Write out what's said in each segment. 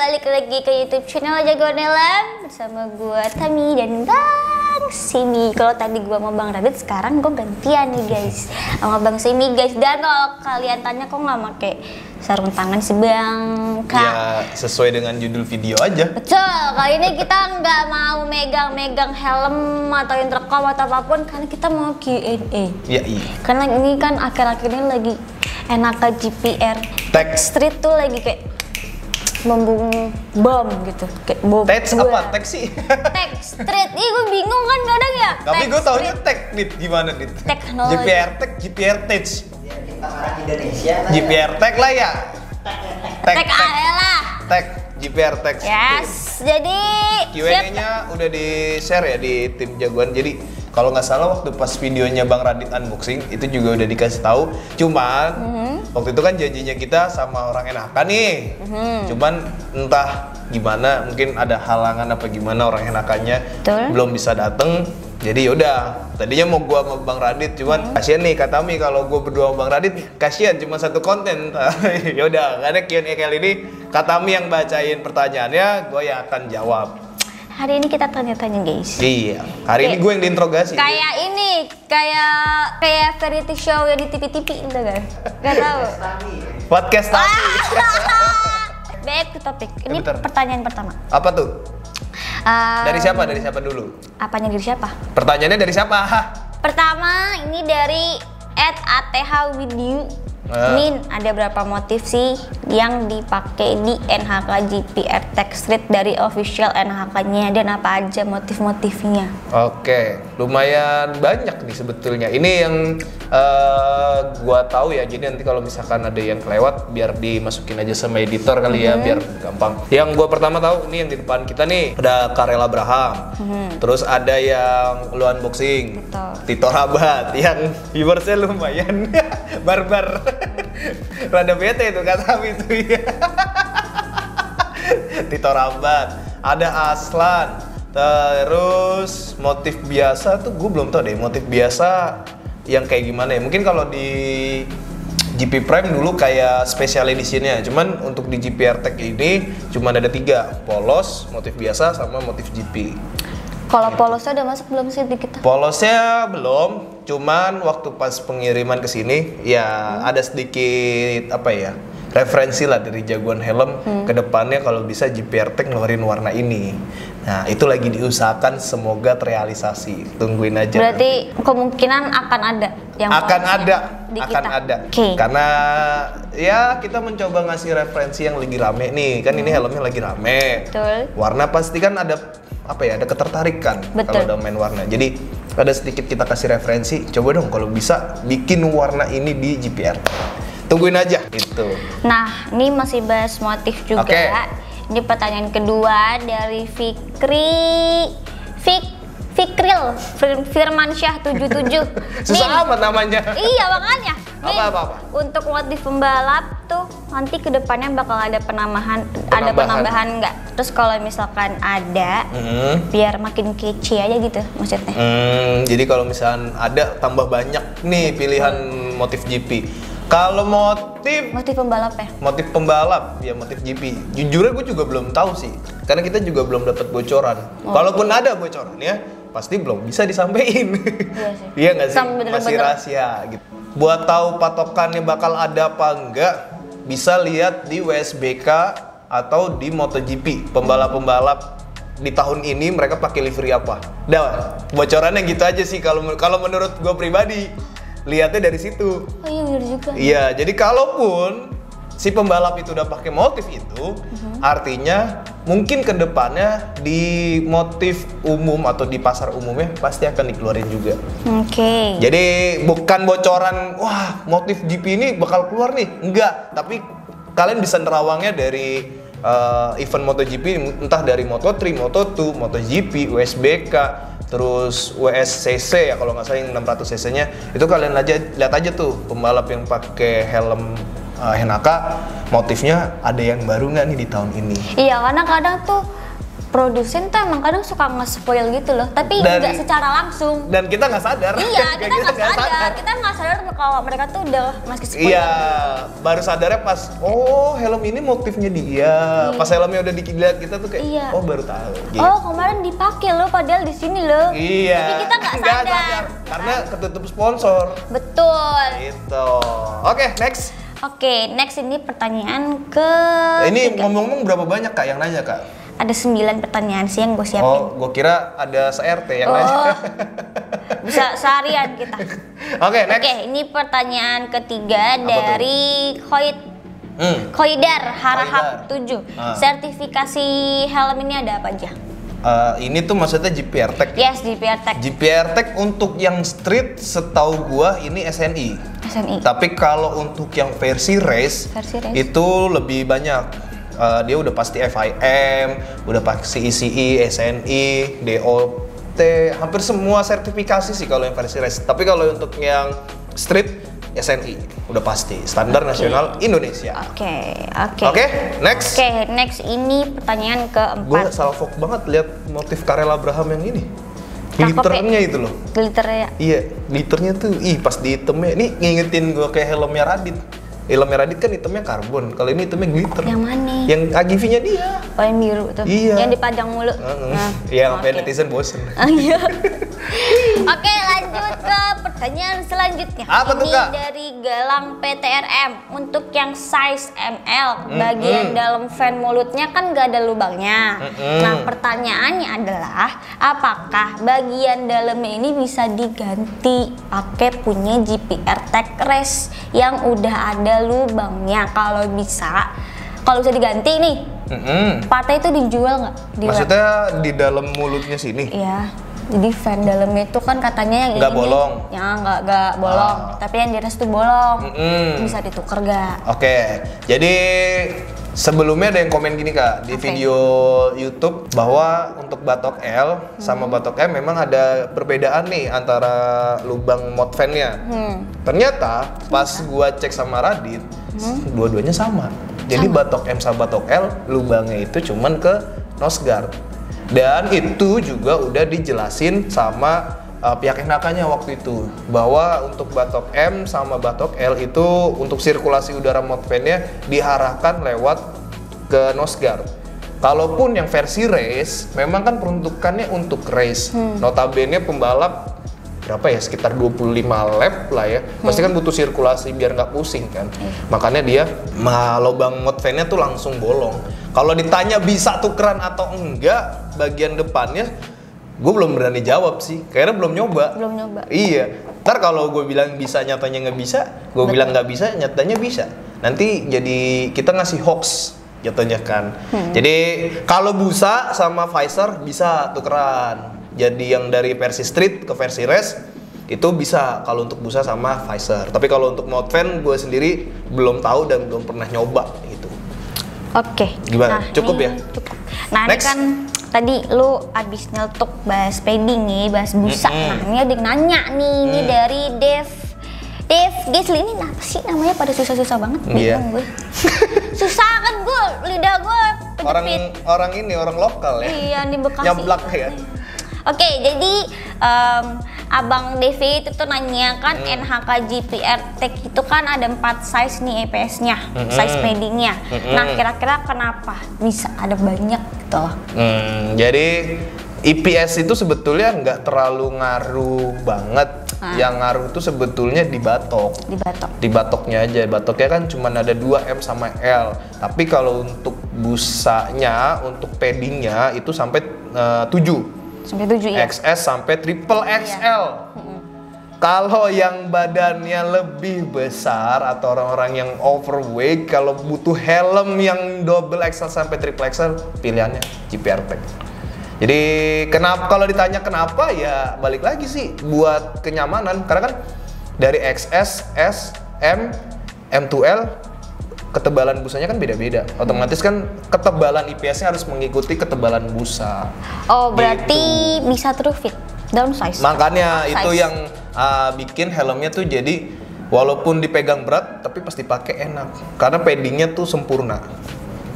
balik lagi ke YouTube channel Jagoan Helm bersama gue Tami dan Bang Simi. Kalau tadi gue sama Bang Radit, sekarang gue gantian nih guys sama Bang Simi guys. Dan kalau kalian tanya kok nggak pakai sarung tangan sih Bang? Kak. Ya sesuai dengan judul video aja. Betul, kali ini kita nggak mau megang-megang helm atau intercom atau apa pun karena kita mau Q&A. Ya iya. Karena ini kan akhir-akhir ini lagi enak GPR. Tag. Street tuh lagi kayak membung bom gitu kayak bom Teks apa? Teks sih. tag street ih gue bingung kan kadang ya Tapi gue taunya tag dit gimana dit? Teknologi. GPR tag, GPR Indonesia ya. GPR tag lah ya. Tag, tag lah tag, GPR tag. yes jadi siap Q&A-nya udah di share ya di tim jagoan. Jadi kalau nggak salah waktu pas videonya Bang Radit unboxing itu juga udah dikasih tahu. Cuman Mhm. waktu itu kan janjinya kita sama orang enakan nih. Mhm. Cuman entah gimana mungkin ada halangan apa gimana orang enakannya Betul. belum bisa dateng. Jadi yaudah, tadinya mau gua sama Bang Radit, cuman Mhm. kasihan nih kata Mi kalau gua berdua sama Bang Radit, kasihan cuma satu konten. yaudah, ada Q&A kali ini, kata Mi yang bacain pertanyaannya, gua yang akan jawab. Hari ini kita tanya-tanya guys Iya, hari ini Kayak- gue yang diinterogasi. kayak ini kayak kayak variety show yang di TV-TV itu kan gak tahu Podcast tadi. back to topic ini bentar. pertanyaan pertama Apa tuh? Eh, Dari siapa? Dari siapa dulu? apanya dari siapa Pertanyaannya dari siapa? Hah. Pertama ini dari at with you. Ah. Ini ada berapa motif sih yang dipakai di NHK GPR Tech Street dari official NHK-nya dan apa aja motif-motifnya? Oke, lumayan banyak nih sebetulnya. Ini yang eh, gua tahu ya. Jadi nanti kalau misalkan ada yang kelewat, biar dimasukin aja sama editor kali ya, biar gampang. Yang gua pertama tahu ini yang di depan kita nih ada Karel Abraham. Terus ada yang lu unboxing, Betul. Tito Rabat yang viewersnya lumayan barbar. Rada bete itu kata itu ya. Tito Rabat, ada Aslan, terus motif biasa tuh gue belum tahu deh motif biasa yang kayak gimana ya. Mungkin kalau di GP Prime dulu kayak special editionnya, cuman untuk di GPR Tech ini cuma ada tiga, polos, motif biasa, sama motif GP. Kalau polosnya udah masuk belum sih di kita? Polosnya belum, cuman waktu pas pengiriman ke sini ya ada sedikit apa ya referensi lah dari jagoan helm ke depannya kalau bisa GPR Tech ngeluarin warna ini. Nah itu lagi diusahakan semoga terrealisasi. Tungguin aja. Berarti kemungkinan akan ada yang akan ada, di akan kita. ada. Oke. Karena ya kita mencoba ngasih referensi yang lagi rame nih. Kan ini helmnya lagi rame. Betul. Warna pasti kan ada apa ya? Ada ketertarikan Betul. kalau udah main warna. Jadi ada sedikit kita kasih referensi. Coba dong kalau bisa bikin warna ini di GPR. Tungguin aja gitu. Nah, ini masih bahas motif juga. Oke. Ini pertanyaan kedua dari Fikri Fik Fikril Fir- Firmansyah 77. Susah amat namanya. Iya makanya. Nih, Apa, apa, apa? Untuk motif pembalap tuh nanti ke depannya bakal ada penambahan, ada Penambahan. penambahan nggak? Terus kalau misalkan ada, Hmm. biar makin kece aja gitu maksudnya. Hmm, jadi kalau misalnya ada tambah banyak nih pilihan motif GP. Kalau motif Motif pembalap ya? motif pembalap ya motif GP jujur gue juga belum tahu sih karena kita juga belum dapat bocoran Oh. kalaupun ada bocoran ya pasti belum bisa disampaikan. Iya sih. iya nggak sih? Sama bener-bener. masih rahasia gitu. Buat tahu patokannya bakal ada apa enggak bisa lihat di WSBK atau di MotoGP. Pembalap-pembalap di tahun ini mereka pakai livery apa? Dah bocorannya gitu aja sih kalau kalau menurut gue pribadi. Lihatnya dari situ. Oh iya bener juga. Iya, jadi kalaupun si pembalap itu udah pakai motif itu, artinya mungkin ke depannya di motif umum atau di pasar umumnya pasti akan dikeluarin juga. Oke. Jadi bukan bocoran, wah motif GP ini bakal keluar nih, enggak. Tapi kalian bisa nerawangnya dari uh, event MotoGP, entah dari Moto3, Moto2, MotoGP, USBK, terus WSCC ya kalau nggak salah yang 600 cc-nya itu kalian aja lihat aja tuh pembalap yang pakai helm uh, Henaka motifnya ada yang baru nggak nih di tahun ini Iya, karena kadang tuh produsen tuh emang kadang suka nge-spoil gitu loh, tapi nggak secara langsung. Dan kita nggak sadar. Iya, kita nggak sadar. Kita nggak sadar kalau mereka tuh udah masih spoiler. Iya, baru sadarnya pas, oh helm ini motifnya dia. Pas helmnya udah dilihat kita tuh kayak, Iya. oh baru tahu. Gitu. Oh kemarin dipakai loh, padahal di sini loh. Iya. Tapi kita nggak sadar. karena ketutup sponsor. Betul. Gitu. Oke, next. Oke, next ini pertanyaan ke. Ini tiga. ngomong-ngomong berapa banyak kak yang nanya kak? Ada sembilan pertanyaan sih yang gue siapin. Oh, gua kira ada se-RT yang Oh, nanya. bisa seharian kita. Oke, next. Oke, ini pertanyaan ketiga dari Khoid Hmm. Khoidar Harahap Khoidar. 7. Ah. Sertifikasi helm ini ada apa aja? Eh, ini tuh maksudnya GPR Tech. Yes, di Tech GPR Tech untuk yang street setahu gua ini SNI. SNI. Tapi kalau untuk yang versi race, Versi race. itu lebih banyak. Eh, dia udah pasti FIM, udah pasti ICI, SNI, DOT, hampir semua sertifikasi sih kalau yang versi race. Tapi kalau untuk yang street SNI udah pasti standar nasional Indonesia. Oke, oke. Oke, next. Oke, next ini pertanyaan Gue keempat. salfok banget lihat motif Karel Abraham yang ini. Cakep Glitternya itu loh. Glitternya. Iya, glitternya tuh, ih pas di hitamnya, ini ngingetin gue kayak helmnya Radit. Helmnya Radit kan hitamnya karbon, kalau ini hitamnya glitter. Yang mana? Yang AGV-nya dia. Oh, yang biru tuh. Iya. Yang dipajang mulu. Heeh. Nah, Iya, sampai oke. netizen bosen. Ah, iya. Oke, lanjut ke pertanyaan selanjutnya. Apa tuh, Ini Kak? dari Galang PTRM. Untuk yang size ML, bagian Mm-mm. dalam fan mulutnya kan gak ada lubangnya. Mm-mm. Nah, pertanyaannya adalah, apakah bagian dalamnya ini bisa diganti pakai punya GPR Tech Race yang udah ada lubangnya? Kalau bisa, kalau bisa diganti nih, Mm-mm. partnya itu dijual nggak? Maksudnya di dalam mulutnya sini. Iya. Jadi fan dalamnya itu kan katanya yang Nggak ini, bolong. Ya nggak nggak bolong. Ah. Tapi yang di atas tuh bolong. Mm-mm. Bisa ditukar gak? Oke, jadi sebelumnya ada yang komen gini kak di Oke. video YouTube bahwa untuk batok L sama Hmm. batok M memang ada perbedaan nih antara lubang mod fan-nya. Hmm. Ternyata pas gua cek sama Radit, dua-duanya sama. Jadi batok M sama batok L lubangnya itu cuman ke nose guard. Dan itu juga udah dijelasin sama uh, pihak NHK-nya waktu itu. Bahwa untuk batok M sama batok L itu untuk sirkulasi udara mod fan-nya diarahkan lewat ke nose guard. Kalaupun yang versi race, memang kan peruntukannya untuk race. Notabene pembalap berapa ya? Sekitar 25 lap lah ya. Pasti kan butuh sirkulasi biar nggak pusing kan. Makanya dia ma lubang mod fan-nya tuh langsung bolong kalau ditanya bisa tukeran atau enggak bagian depannya gue belum berani jawab sih. Karena belum nyoba. Belum nyoba. iya. Ntar kalau gue bilang bisa nyatanya nggak bisa gue bilang nggak bisa nyatanya bisa. Nanti jadi kita ngasih hoax jatuhnya kan. Jadi kalau busa sama Pfizer bisa tukeran. Jadi yang dari versi street ke versi race itu bisa kalau untuk busa sama Pfizer. Tapi kalau untuk mode fan gue sendiri belum tahu dan belum pernah nyoba Oke. Gimana? Cukup ini ya? Cukup. Nah, Next. ini kan tadi lu abis nyeletuk bahas padding nih, bahas busa. Mm-mm. Nah, ini ada yang nanya nih, ini Mm. dari Dev. Dev Gesli ini apa sih namanya pada susah-susah banget? Iya. Gue. Susah kan gue, lidah gue orang kejepit. orang ini orang lokal ya Iya, di Bekasi. nyablak ya Oke, jadi em, Abang Devi itu tuh nanya kan Hmm. NHK GPR Tech itu kan ada empat size nih EPS-nya, Hmm. size paddingnya. Hmm. Nah, kira-kira kenapa bisa ada banyak gitu loh? Hmm, jadi IPS itu sebetulnya nggak terlalu ngaruh banget. Ah. Yang ngaruh itu sebetulnya di batok. di batok? Di batoknya aja. Batoknya kan cuma ada 2 M sama L. Tapi kalau untuk busanya, untuk paddingnya itu sampai eh, 7. Sampai tujuh ya? XS sampai triple XL. Kalau yang badannya lebih besar atau orang-orang yang overweight, kalau butuh helm yang double XL sampai triple XL, pilihannya GPR Tech. Jadi kenapa kalau ditanya kenapa ya balik lagi sih buat kenyamanan karena kan dari XS, S, M, M2L ketebalan busanya kan beda-beda. Otomatis kan ketebalan IPS-nya harus mengikuti ketebalan busa. Oh, berarti Gitu. bisa true fit downsize. Makanya Upsize. itu yang uh, bikin helmnya tuh jadi walaupun dipegang berat tapi pas dipakai enak karena paddingnya tuh sempurna.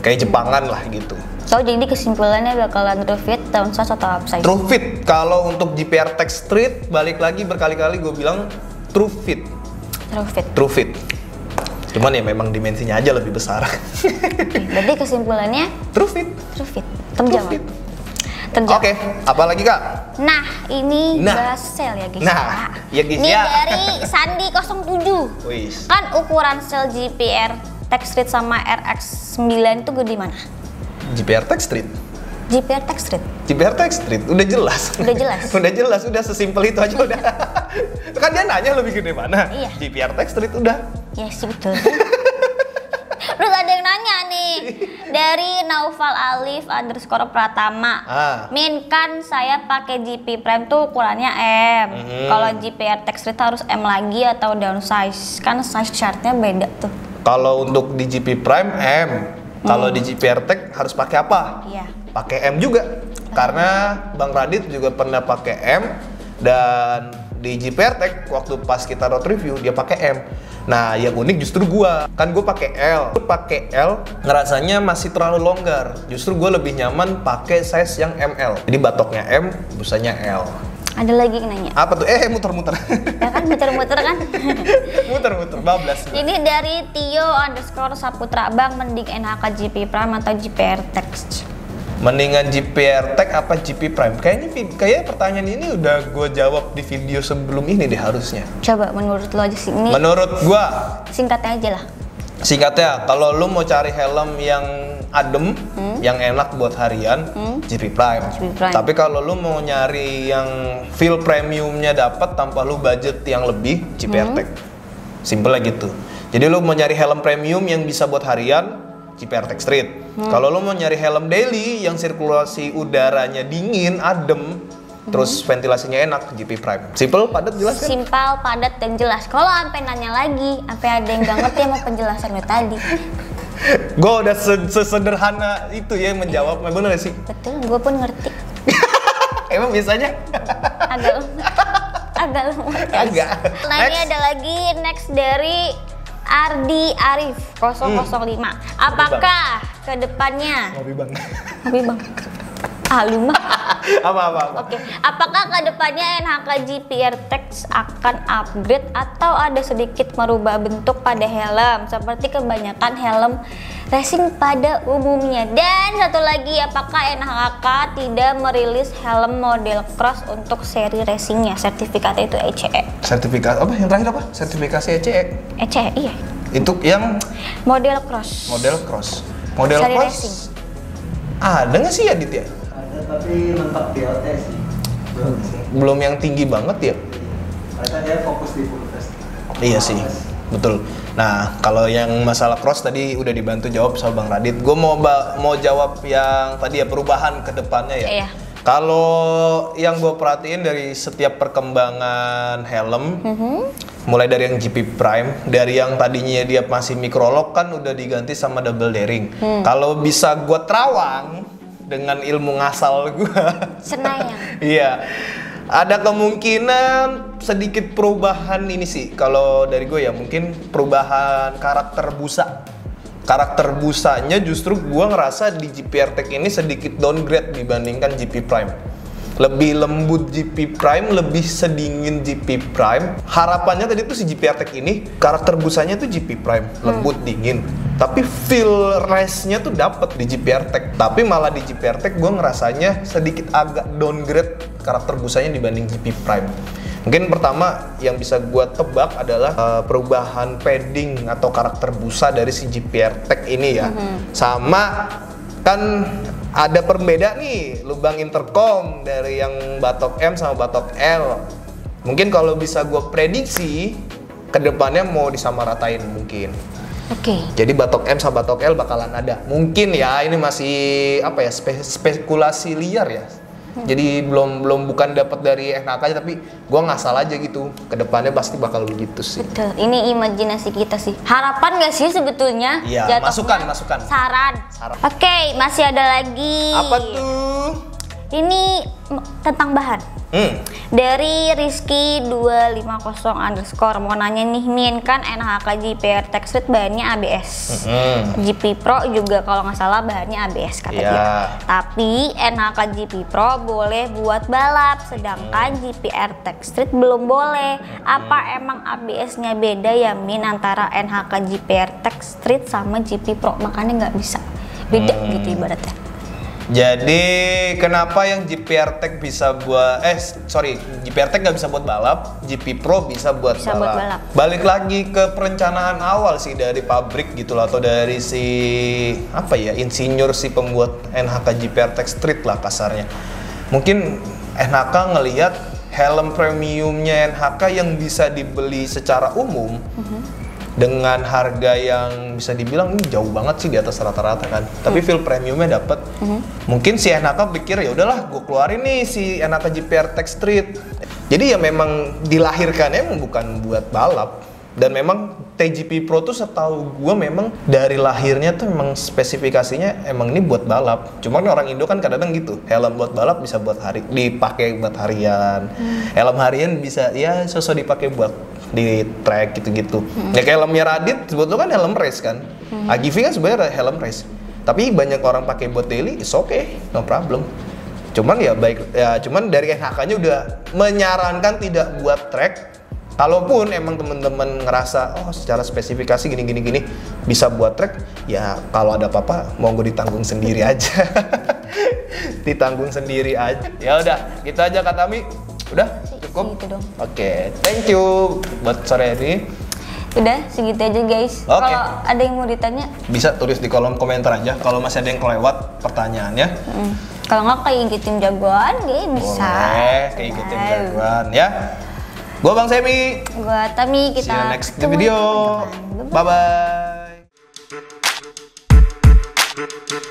kayak Jepangan lah gitu. So jadi kesimpulannya bakalan true fit, downsize atau upsize? True fit kalau untuk GPR Tech Street balik lagi berkali-kali gue bilang true fit, True fit. true fit. Cuman ya memang dimensinya aja lebih besar. Berarti kesimpulannya true fit. true fit. True Terjawab. fit. Terjawab. Oke, apa lagi kak? Nah, ini Nah. bahas sel ya guys. Nah, ya, guys, Ini ya. dari Sandi 07. Wis. Kan ukuran sel GPR Tech Street sama RX9 itu gede mana? GPR Tech Street. GPR Tech Street. GPR Tech Street udah jelas. Udah jelas. udah jelas, udah sesimpel itu aja udah. kan dia nanya lebih gede mana? Iya. GPR Tech Street udah. Ya sih betul. Terus ada yang nanya nih dari Naufal Alif underscore Pratama. Ah. Min kan saya pakai GP Prime tuh ukurannya M. Mhm. Kalau GPR Tech Street harus M lagi atau downsize? Kan size chartnya beda tuh. Kalau untuk di GP Prime M, kalau di GPR Tech harus pakai apa? Iya. Pakai M juga. Karena Bang Radit juga pernah pakai M dan di GPR Tech waktu pas kita road review dia pakai M. Nah, yang unik justru gua. Kan gue pakai L. Gua pakai L ngerasanya masih terlalu longgar. Justru gue lebih nyaman pakai size yang ML. Jadi batoknya M, busanya L. Ada lagi yang nanya. Apa tuh? Eh, muter-muter. Ya kan muter-muter kan? muter-muter, bablas. gua. Ini dari Tio underscore Saputra Bang mending NHK GP Prime atau GPR Tech? Mendingan GPR Tech apa GP Prime? Kayaknya kayak pertanyaan ini udah gue jawab di video sebelum ini deh harusnya. Coba menurut lo aja sih ini Menurut gua singkatnya aja lah. singkatnya kalau lu mau cari helm yang adem, yang enak buat harian, GP Prime. GP Prime. Tapi kalau lu mau nyari yang feel premiumnya dapat tanpa lu budget yang lebih, GPR Tech. Simple gitu. Jadi lu mau nyari helm premium yang bisa buat harian, Tech Street. Kalau lu mau nyari helm daily yang sirkulasi udaranya dingin, adem, terus ventilasinya enak, GP Prime. Simple, padat, jelas kan? Simpel, padat dan jelas. Kalau sampai nanya lagi, sampai ada yang gak ngerti sama penjelasan lo tadi. Gue udah se- sesederhana itu ya menjawab, bener sih? Betul, gue pun ngerti. Emang biasanya? Agak agak guys. Agak. Nah ini Next. ada lagi next dari Ardi Arif 005. Apakah ke depannya? Ngopi bang. Tapi bang, mah. apa apa apa? Oke, apakah ke depannya NHK GPR Tech akan upgrade atau ada sedikit merubah bentuk pada helm seperti kebanyakan helm racing pada umumnya? Dan satu lagi, apakah NHK tidak merilis helm model cross untuk seri racingnya? Sertifikatnya itu ECE. Sertifikat apa? Yang terakhir apa? Sertifikasi ECE. ECE, iya. Itu yang Model cross. model cross. Model Seri cross. racing. Ada nggak sih Adit ya? Tapi mentok BLT sih. Belum. Belum yang tinggi banget ya? Karena dia fokus di full fest. Iya sih, betul. Nah, kalau yang masalah cross tadi udah dibantu jawab sama Bang Radit. Gue mau ba- mau jawab yang tadi ya perubahan ke depannya ya. Iya. Kalau yang gue perhatiin dari setiap perkembangan helm, mulai dari yang GP Prime, dari yang tadinya dia masih microlock kan udah diganti sama double daring. Kalau bisa gue terawang dengan ilmu ngasal gue, Senayang. Iya. Ada kemungkinan sedikit perubahan ini sih. Kalau dari gue ya mungkin perubahan karakter busa. Karakter busanya justru gue ngerasa di GPR Tech ini sedikit downgrade dibandingkan GP Prime. Lebih lembut GP Prime, lebih sedingin GP Prime. Harapannya tadi tuh si GPR Tech ini karakter busanya tuh GP Prime, lembut dingin. Tapi feel race-nya tuh dapet di GPR Tech. Tapi malah di GPR Tech gue ngerasanya sedikit agak downgrade karakter busanya dibanding GP Prime. Mungkin pertama yang bisa gue tebak adalah uh, perubahan padding atau karakter busa dari si GPR Tech ini ya. Sama kan ada perbedaan nih lubang intercom dari yang batok M sama batok L. Mungkin kalau bisa gue prediksi ke depannya mau disamaratain mungkin. Oke. Jadi batok M sama batok L bakalan ada. Mungkin ya ini masih apa ya spe- spekulasi liar ya. Jadi belum belum bukan dapat dari NHK aja tapi gua ngasal aja gitu. Ke depannya pasti bakal begitu sih. Betul, ini imajinasi kita sih. Harapan gak sih sebetulnya? Iya, masukan, masukan. Saran. Saran. Oke, masih ada lagi. Apa tuh? Ini tentang bahan. Hmm. Dari Rizky 250 underscore mau nanya nih Min kan NHK GPR Tech Street bahannya ABS. Hmm. GP Pro juga kalau nggak salah bahannya ABS kata Iya. dia. Tapi NHK GP Pro boleh buat balap, sedangkan GPR Tech Street belum boleh. Apa emang ABS-nya beda ya Min antara NHK GPR Tech Street sama GP Pro? Makanya nggak bisa beda gitu ibaratnya. Jadi kenapa yang GPR Tech bisa buat eh sorry GPR Tech nggak bisa buat balap, GP Pro bisa buat Bisa balap. buat balap. Balik lagi ke perencanaan awal sih dari pabrik gitu loh atau dari si apa ya insinyur si pembuat NHK GPR Tech Street lah kasarnya. Mungkin NHK ngelihat helm premiumnya NHK yang bisa dibeli secara umum dengan harga yang bisa dibilang ini jauh banget sih di atas rata-rata kan. Tapi feel premiumnya dapat. Mungkin si NHK pikir ya udahlah, gue keluarin nih si NHK GPR Tech Street. Jadi ya memang dilahirkannya emang bukan buat balap. Dan memang TGP Pro tuh setahu gue memang dari lahirnya tuh memang spesifikasinya emang ini buat balap. Cuma kan orang Indo kan kadang-kadang gitu, helm buat balap bisa buat hari dipakai buat harian. Helm harian bisa ya sosok dipakai buat di track gitu-gitu. Ya kayak helmnya Radit sebetulnya kan helm race kan. AGV kan sebenarnya helm race. Tapi banyak orang pakai buat daily, is okay, no problem. Cuman ya baik ya cuman dari NHK-nya udah menyarankan tidak buat track. Kalaupun emang temen-temen ngerasa oh secara spesifikasi gini gini gini bisa buat track, ya kalau ada apa-apa mau gue ditanggung sendiri aja. ditanggung sendiri aja. Ya udah, gitu aja kata Mi. Udah cukup. Dong. Oke, thank you buat sore ini. Udah segitu aja guys. Oke. Kalau ada yang mau ditanya, Bisa tulis di kolom komentar aja kalau masih ada yang kelewat pertanyaannya. mm, kalau nggak kayak IG tim jagoan, gue bisa. Boleh, kayak gitu Wow. jagoan ya. Gua Bang Semi. Gua Tami See kita you next video. Bye-bye. Bye bye.